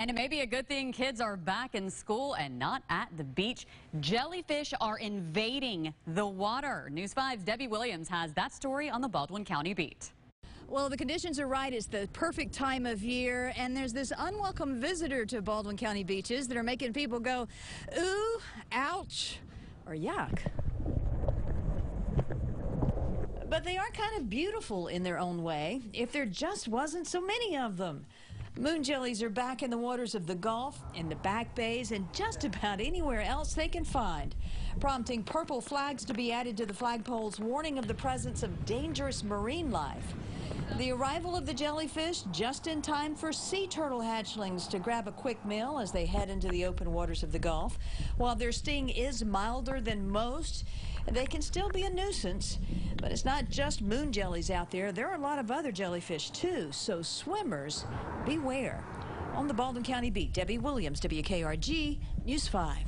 And it may be a good thing kids are back in school and not at the beach. Jellyfish are invading the water. News 5's Debbie Williams has that story on the Baldwin County beat. Well, the conditions are right. It's the perfect time of year, and there's this unwelcome visitor to Baldwin County beaches that are making people go, ooh, ouch, or yuck. But they are kind of beautiful in their own way, if there just wasn't so many of them. Moon jellies are back in the waters of the Gulf, in the back bays, and just about anywhere else they can find, prompting purple flags to be added to the flagpoles warning of the presence of dangerous marine life. The arrival of the jellyfish just in time for sea turtle hatchlings to grab a quick meal as they head into the open waters of the Gulf. While their sting is milder than most, they can still be a nuisance. But it's not just moon jellies out there. There are a lot of other jellyfish too, so swimmers, beware. On the Baldwin County beat, Debbie Williams, WKRG, News 5.